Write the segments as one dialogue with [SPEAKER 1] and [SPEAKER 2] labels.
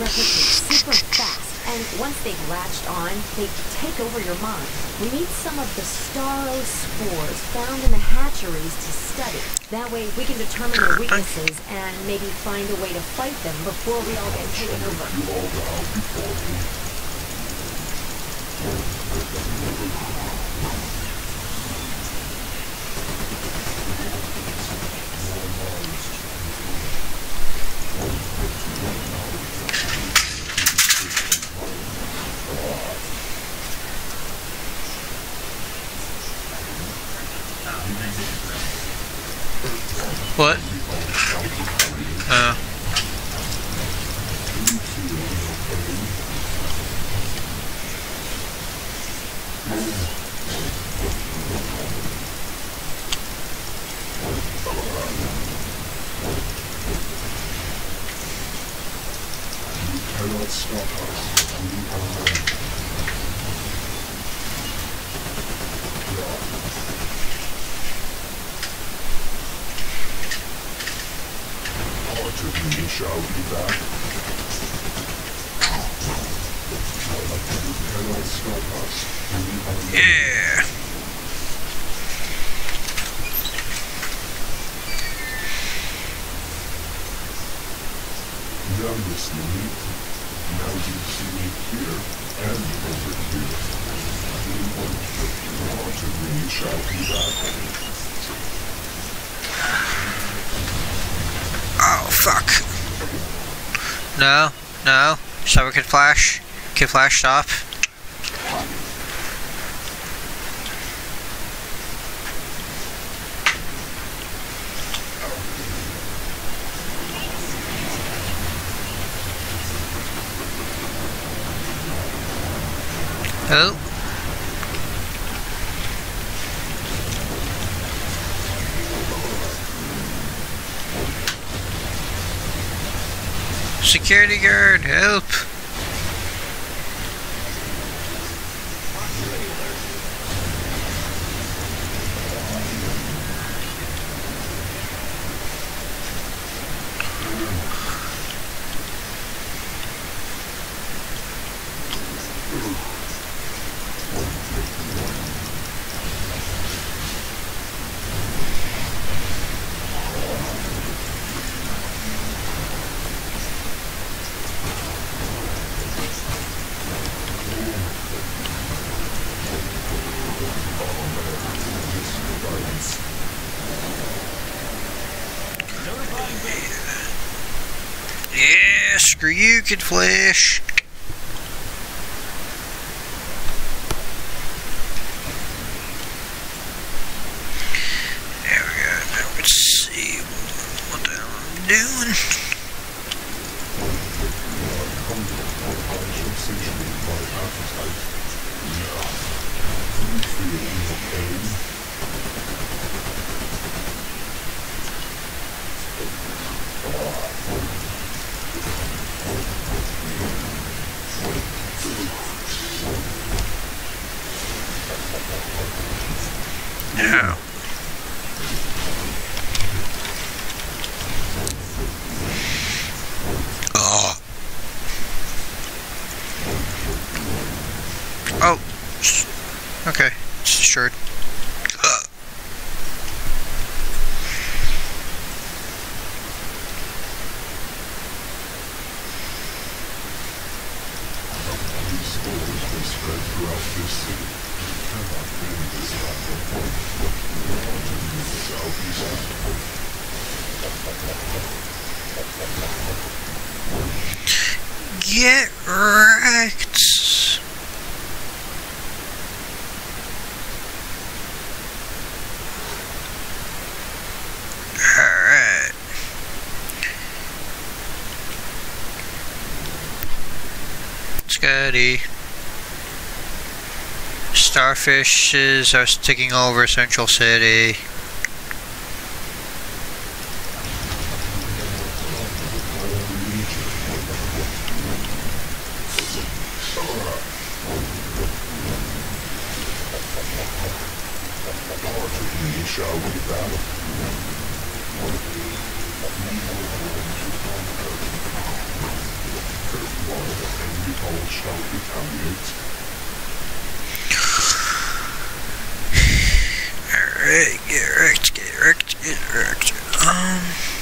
[SPEAKER 1] replicate super fast, and once they've latched on, they take over your mind. We need some of the Starro spores found in the hatcheries to study. That way, we can determine their weaknesses and maybe find a way to fight them before we all get taken over.
[SPEAKER 2] What? Uh,
[SPEAKER 3] You cannot stop us. We are ready. Part of me shall be back. You cannot stop us. We are ready.
[SPEAKER 2] yeah.
[SPEAKER 3] Youngest me. Now you see me here and over here. Part of me shall be back.
[SPEAKER 2] Oh, fuck. No, no. Stop Kid Flash. Kid Flash, stop. Oh. Security guard, help! You, Kid Flash. There we go. Let's see what I'm doing. Now. Oh. Oh. s- Okay. It's a shirt. Uh.
[SPEAKER 3] These stories will spread throughout this city. You cannot win this battle. Part of you shall be back.
[SPEAKER 2] Get wrecked. Alright. Scotty. Starfishes are taking over Central City. retaliate.
[SPEAKER 3] Alright, get wrecked, get wrecked, get wrecked. Um.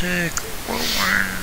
[SPEAKER 2] sick, Roland.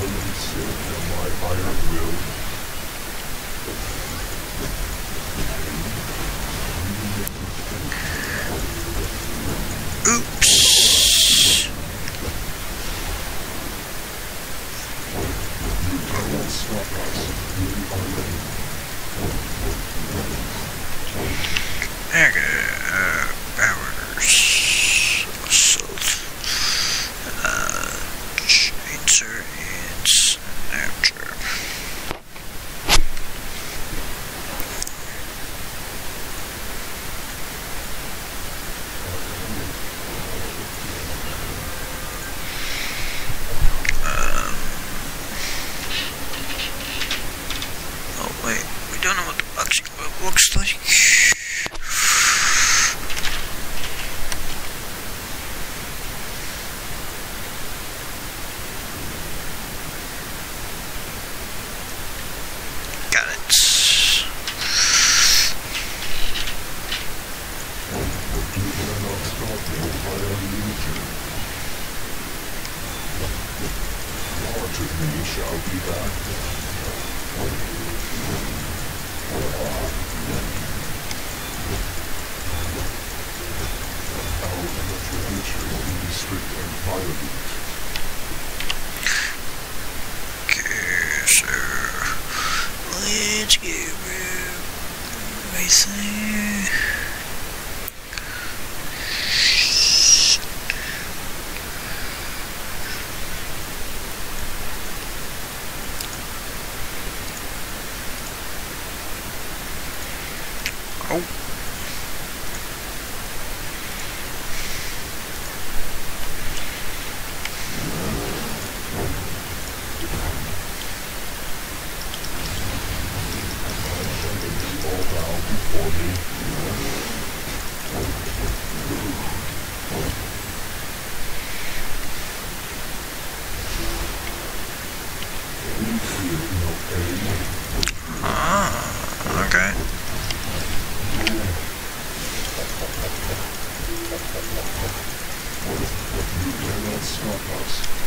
[SPEAKER 2] William Silk and my iron will
[SPEAKER 3] Dynamo Boxing Workstock.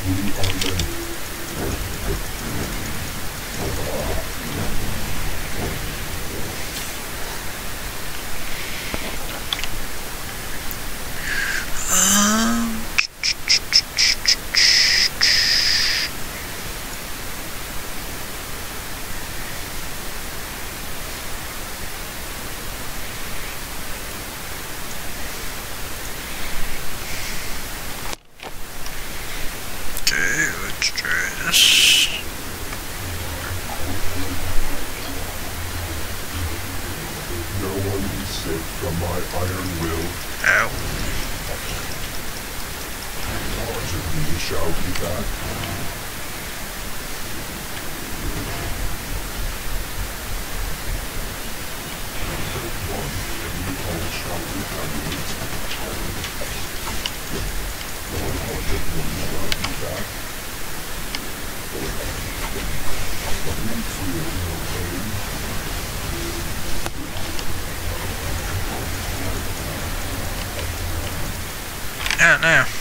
[SPEAKER 3] Gracias. Oh
[SPEAKER 2] no.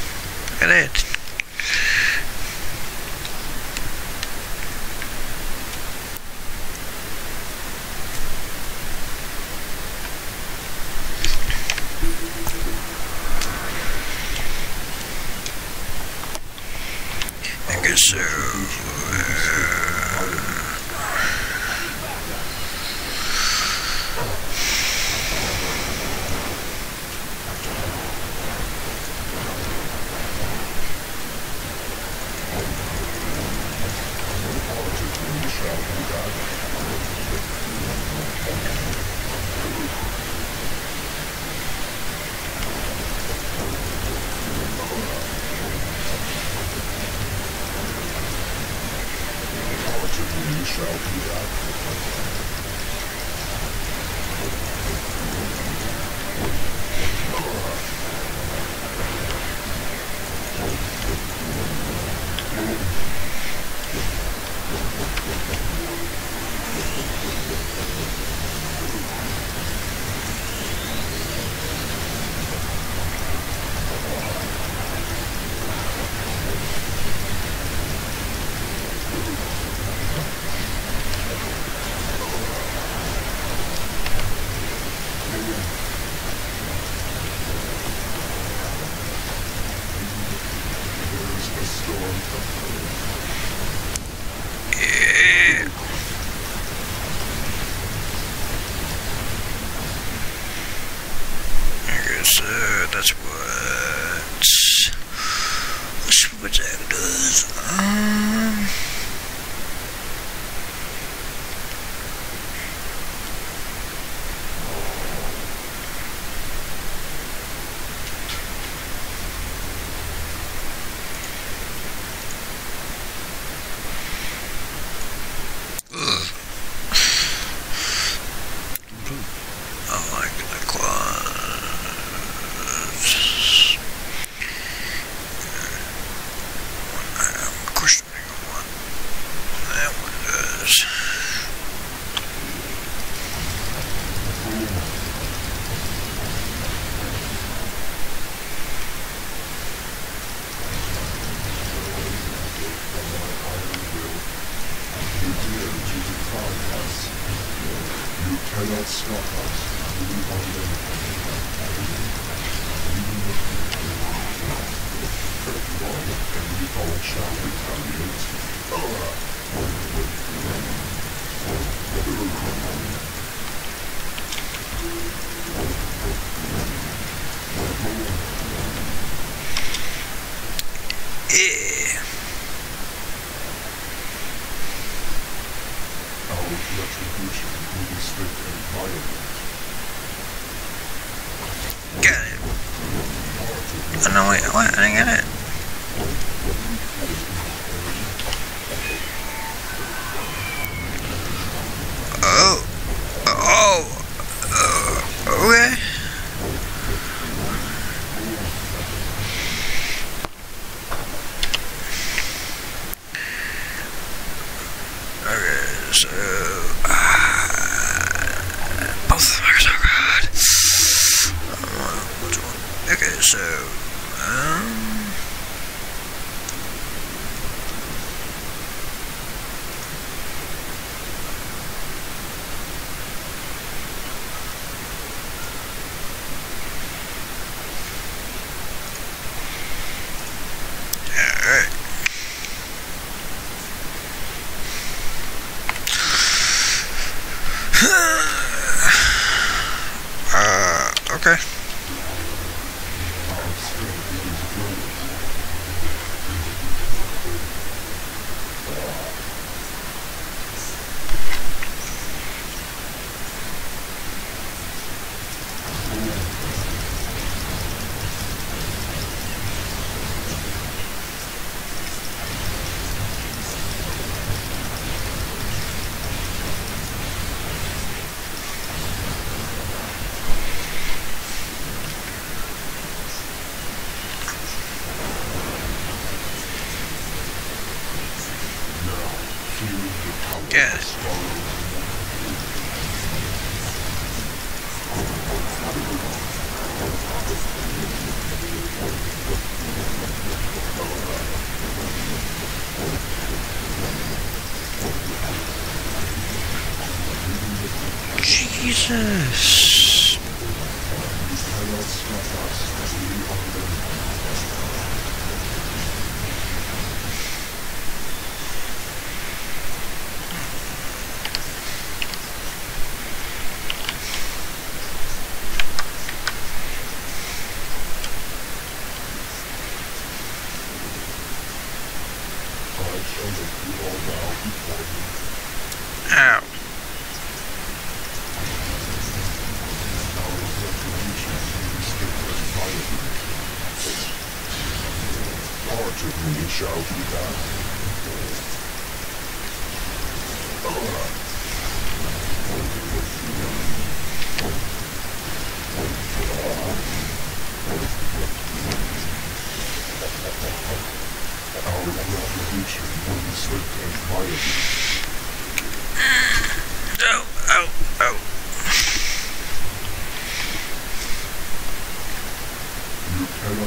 [SPEAKER 3] Okay,
[SPEAKER 2] so. Um,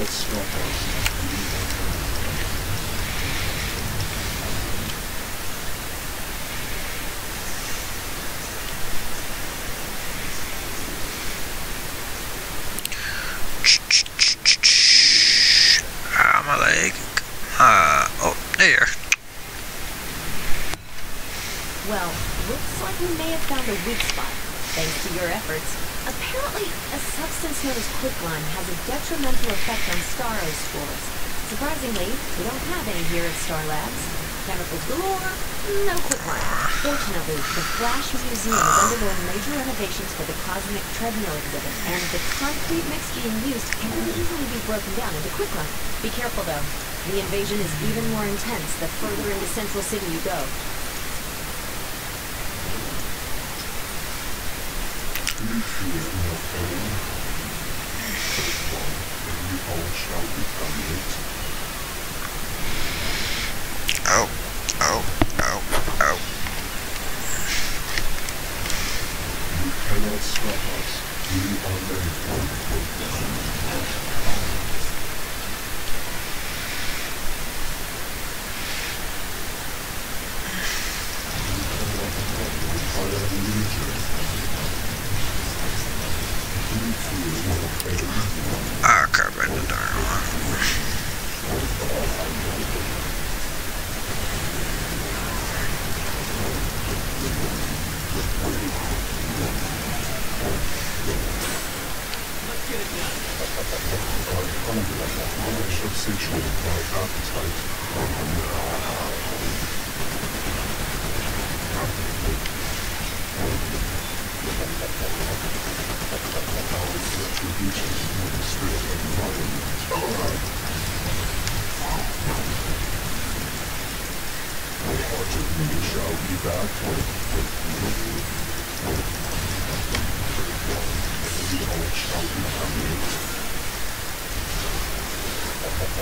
[SPEAKER 3] Stop us.
[SPEAKER 2] Ah, my leg. There.
[SPEAKER 1] Well, looks like we may have found a weak spot, thanks to your efforts. Apparently, a substance known as quicklime has a detrimental Surprisingly, we don't have any here at Star Labs. Chemicals galore, no quicklime. Fortunately, the Flash Museum is undergoing major renovations for the Cosmic Treadmill exhibit, and the concrete mix being used can easily be broken down into quicklime. Be careful, though. The invasion is even more intense the further into Central City you go.
[SPEAKER 3] We all shall become it.
[SPEAKER 2] Ow, ow, ow, ow.
[SPEAKER 3] You cannot stop us. We are for it. I am legion. We fear no pain.
[SPEAKER 2] Ah, crap, I did the darn one.
[SPEAKER 3] I shall satiate my appetite. Our retribution is strict and violent. Part of me shall be back. We all shall become it.
[SPEAKER 2] Ow,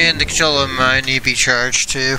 [SPEAKER 3] And the controller might need to be charged too.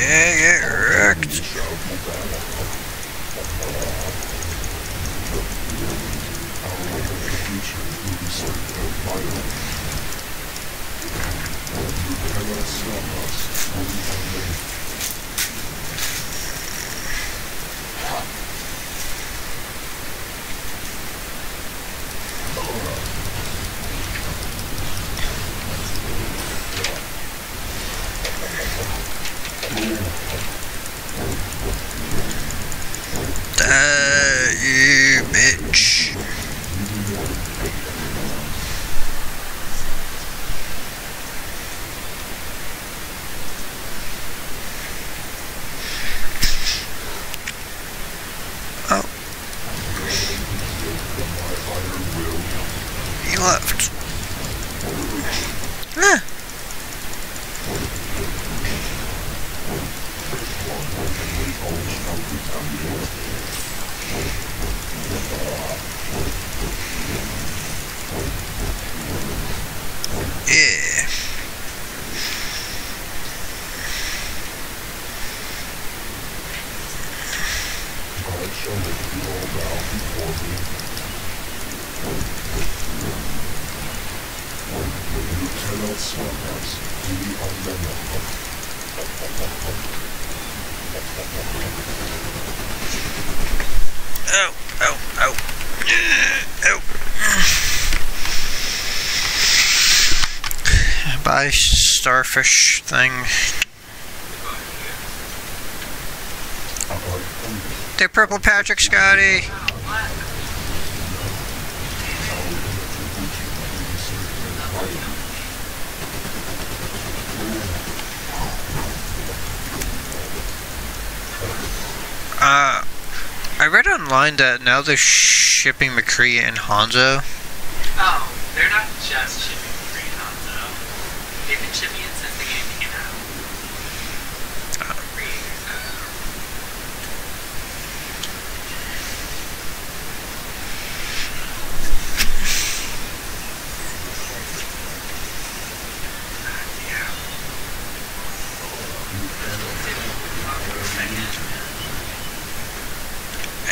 [SPEAKER 3] yeah, yeah. spy starfish thing. They're purple Patrick Scotty.
[SPEAKER 2] Uh, I read online that now they're shipping McCree and Hanzo.
[SPEAKER 4] Oh, they're not just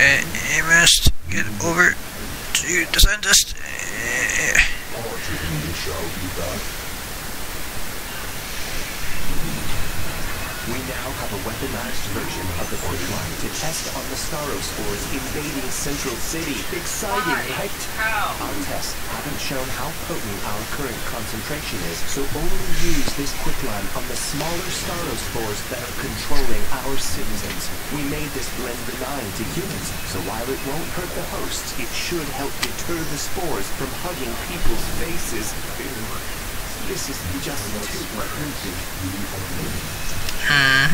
[SPEAKER 2] Uh, you must get over to the scientist. Uh,
[SPEAKER 3] Archibald shall be back.
[SPEAKER 5] We now have a weaponized version of the quicklime to test on the Starro spores invading Central City. Exciting,
[SPEAKER 4] Why?
[SPEAKER 5] right?
[SPEAKER 4] How?
[SPEAKER 5] Our tests haven't shown how potent our current concentration is, so only use this quicklime on the smaller Starro spores that are controlling our citizens. We made this blend benign to humans, so while it won't hurt the hosts, it should help deter the spores from hugging people's faces. This is just too creepy. Uh-huh.